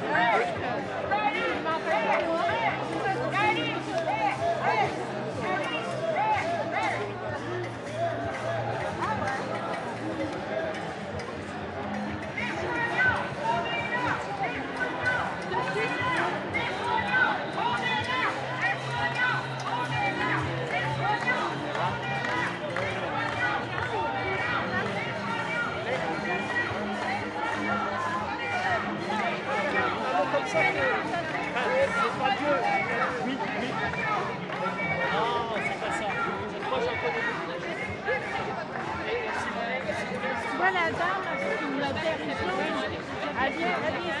Hey! Madame, c'est une permission. Elle vient, elle vient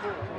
Que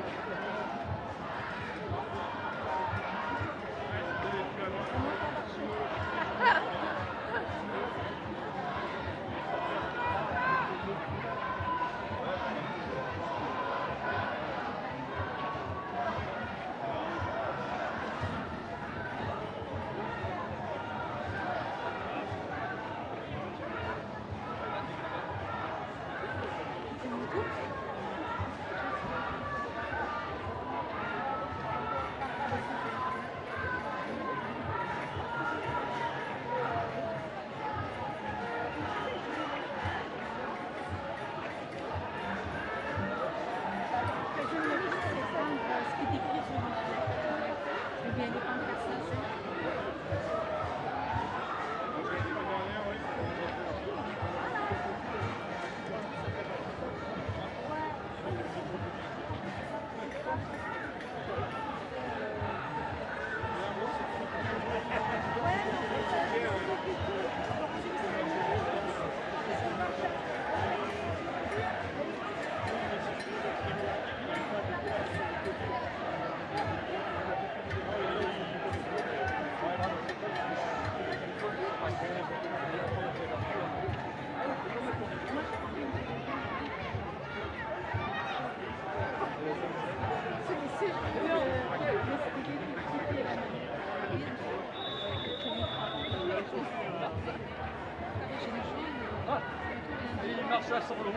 Il marche à son long.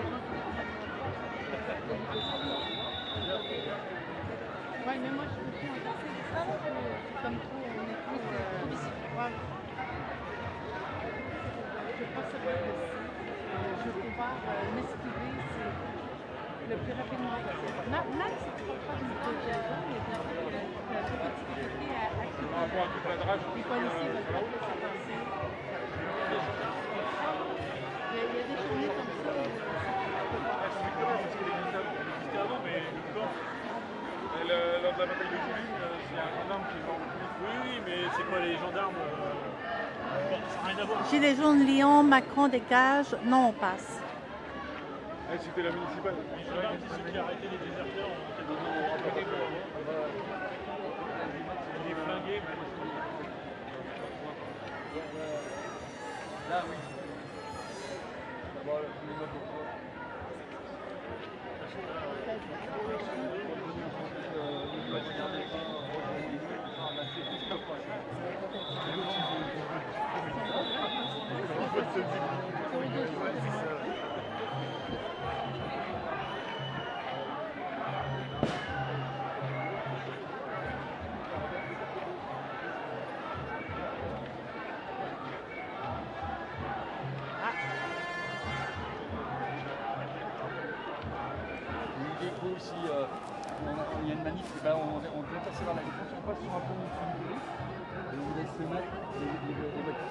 Ouais, mais moi, je peux plus en passer. Trop, comme trop, on est trop... Euh, ouais. Je sortir d'ici. Euh, je vais pouvoir euh, m'esquiver, le plus rapidement possible. Là, là c'est trop proche du Jason, mais bien sûr, la, la la des. Et Lors de la bataille de Toulouse, il y a un gendarme qui est mort. Oui, oui, mais c'est quoi les gendarmes euh, bon, Ça n'a rien à voir. Gilets jaunes, Lyon, Macron dégage. Non, on passe. Ah, C'était la municipale. Les gendarmes, c'est ceux qui arrêtaient les déserteurs en cas de Les flingués, mais Là, oui. L'idée bien cool si euh, il y a une manif, eh ben, on, on passer par la défense, on passe sur un pont multiplié, et on laisse se mettre les voitures